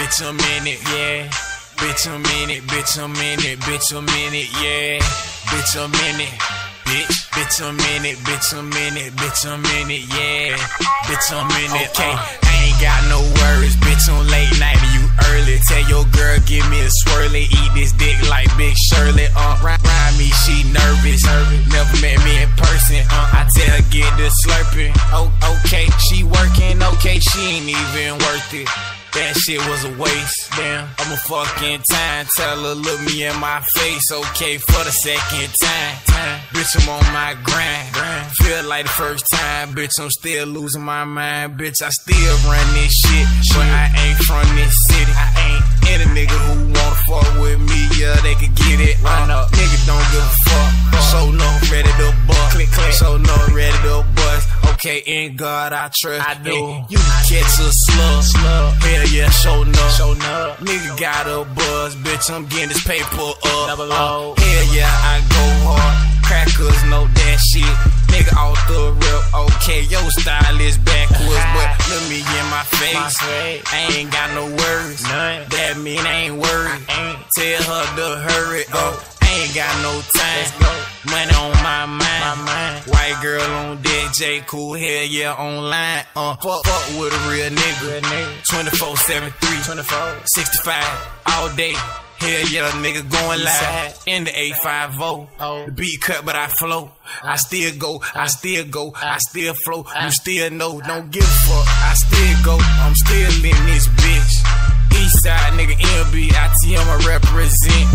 bitch I'm in it, yeah. Bitch I'm in it, bitch I'm in it, bitch I'm in it, yeah. Bitch I'm in it. Bitch, bitch I'm in it, bitch I'm in it, bitch I'm in it, yeah. Bitch I'm in it, okay. I ain't got no worries, bitch on late night and you early. Tell your girl give me a swirly, eat this dick like Big Shirley. Uh, rhyme, rhyme me, she nervous. Never met me in person. Uh, I tell her get the slurping. Oh, okay, she working, okay, she ain't even worth it. That shit was a waste. Damn, I'm a fucking time. Tell her, look me in my face. Okay, for the second time. time. Bitch, I'm on my grind. grind. Feel like the first time. Bitch, I'm still losing my mind. Bitch, I still run this shit. But I ain't from this city. I ain't Okay, in God I trust. I do. you catch a slug. slug. Hell yeah, show enough. Show enough. Nigga got a buzz, bitch. I'm getting this paper up. Double O. Uh, hell yeah, I go hard. Crackers know that shit. Nigga off the rip. Okay, your style is backwards, but look me in my face. I ain't got no words. That mean I ain't worried. Tell her to hurry up. I ain't got no time. Money on my mind. White girl on deck, J-CooL, hell yeah, online. Uh, fuck, fuck with a real nigga. nigga. 24 7 3, 24 65, all day. Hell yeah, nigga going live in the A50. Oh. The beat cut, but I flow. I still go, I still go, I still flow. You still know, don't give a fuck. I still go, I'm still in this bitch. Eastside nigga, MB, ITM, I represent.